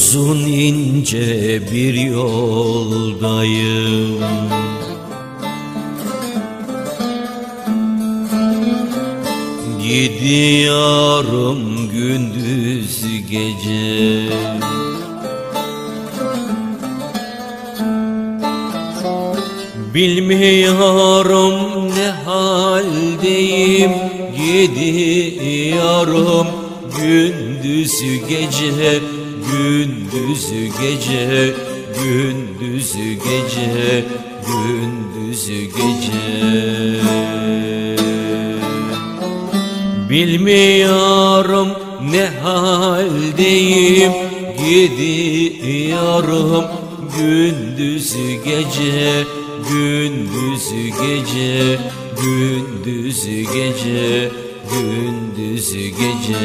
Uzun ince bir yoldayım. Gidiyorum gündüz gece. Bilmiyorum ne haldeyim. Gidiyorum gündüz gece Gündüz gece Gündüz gece Gündüz gece. Bilmiyorum ne haldeyim Gidiyorum gündüz gece Gündüz gece Gündüz gece Gündüz gece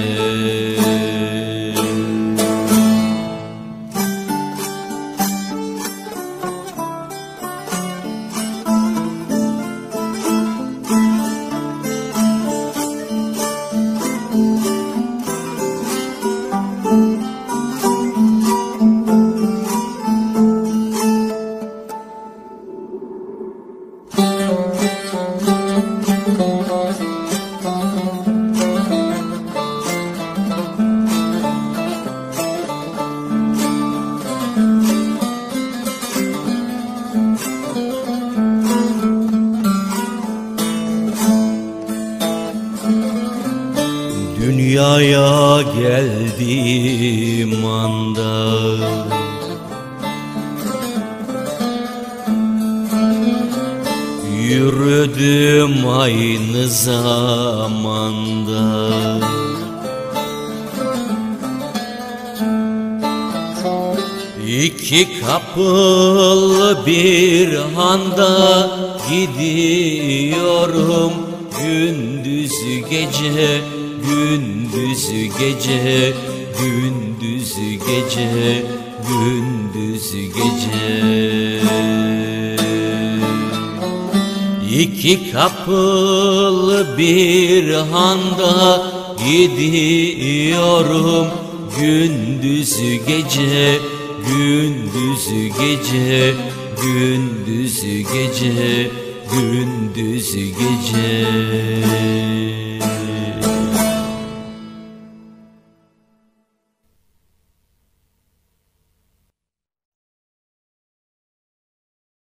Dünyaya geldiğim anda. Yürüdüm aynı zamanda. İki kapılı bir handa gidiyorum gündüz gece gündüz gece gündüz gece gündüz gece. İki kapılı bir handa gidiyorum. Gündüz gece gündüz gece gündüz gece gündüz gece